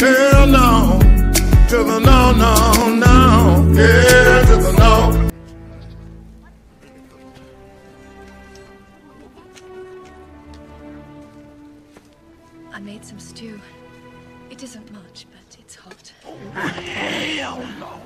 Hell no. To the no, no, no. Yeah, to the no. I made some stew. It isn't much, but it's hot. Oh, hell no.